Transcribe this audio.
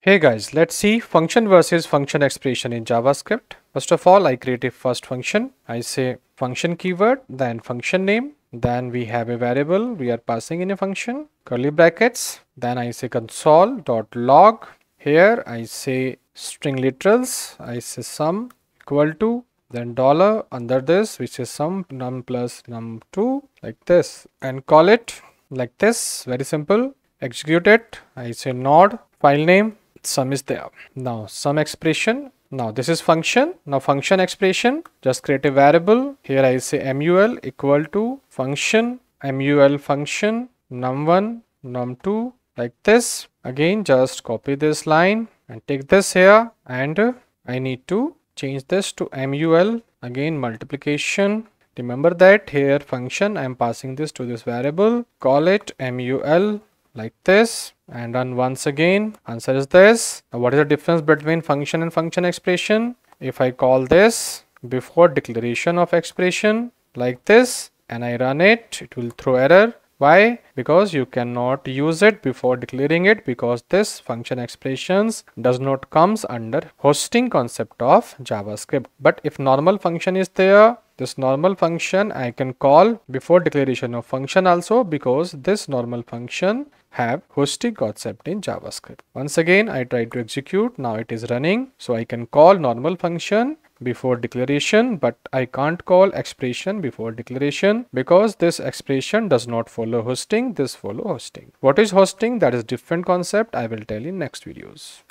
Hey guys, let's see function versus function expression in JavaScript. First of all, I create a first function. I say function keyword, then function name. Then we have a variable we are passing in a function, curly brackets. Then I say console.log. Here I say string literals. I say sum equal to then dollar under this which is sum num plus num2 like this and call it like this very simple execute it i say node file name sum is there. Now sum expression. Now this is function. Now function expression. Just create a variable. Here I say mul equal to function mul function num1 num2 like this. Again just copy this line and take this here and I need to change this to mul again multiplication remember that here function I am passing this to this variable call it mul like this and run once again answer is this. Now what is the difference between function and function expression? If i call this before declaration of expression like this and i run it it will throw error. Why? Because you cannot use it before declaring it because this function expressions does not comes under hoisting concept of javascript. But if normal function is there this normal function I can call before declaration of function also because this normal function have hoisting concept in JavaScript. Once again, I try to execute. Now it is running. So I can call normal function before declaration but I can't call expression before declaration because this expression does not follow hoisting this follow hoisting. What is hoisting that is different concept I will tell in next videos.